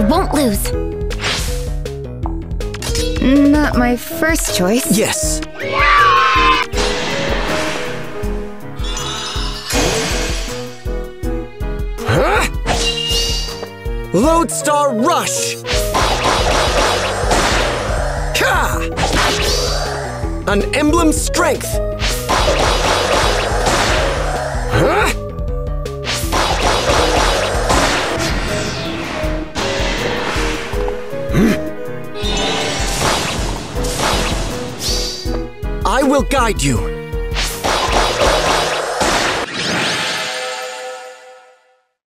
won't lose. Not my first choice. Yes. Huh? Lodestar Rush! Ka! An emblem strength! I will guide you.